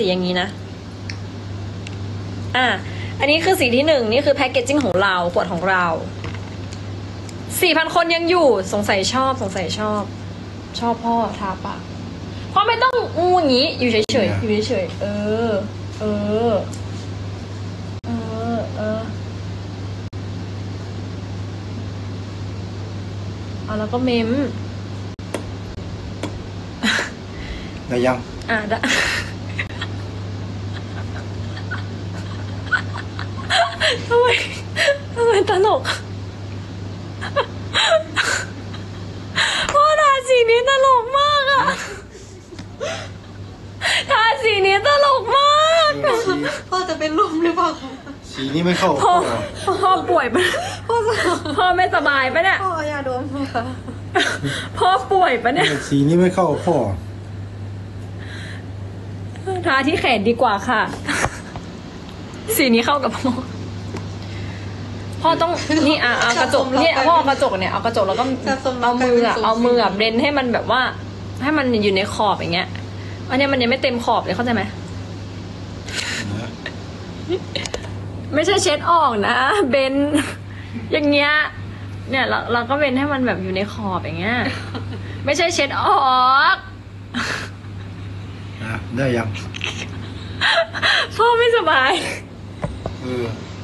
สีอย่างนี้นะ อะ อันนี้คือสีที่หนึ่งนี่คือแพคเกจจิ้งของเราขวดของเราสี่พันคนยังอยู่สงสัยชอบสงสัยชอบ ชอบพ่อทาปากพ่อไม่ต้องงูอย่างนี้ อยู่เฉยๆอยู่เฉยๆเออ เออ เออเออเอาแล้วก็เมมได้ยัง อะได้ ทำไมทำไมตลกพ่อทาสีนี้ตลกมากอะทาสีนี้ตลกมากเออสีพ่อจะเป็นลมหรือเปล่าคะสีนี้ไม่เข้าพ่อพ่อพ่อป่วยปะพ่อจะพ่อไม่สบายปะเนี่ยพ่อเอายาดมไหมคะพ่อป่วยปะเนี่ยสีนี้ไม่เข้าพ่อทาที่แขนดีกว่าค่ะ สีนี้เข้ากับพ่อพ่อต้องนี่อะเอากระจกเนี่ยพ่อเอากระจกเนี่ยเอากระจกแล้วก็เอามืออะเอามืออะเบรนให้มันแบบว่า ให้มันอยู่ในขอบอย่างเงี้ยอันเนี้ยมันยังไม่เต็มขอบเลยเข้าใจไหมนะไม่ใช่เช็ดออกนะเบนอย่างเงี้ยเนี่ยเราเราก็เบนให้มันแบบอยู่ในขอบอย่างเงี้ยไม่ใช่เช็ดออกนะได้ยังพ่อไม่สบาย 嗯。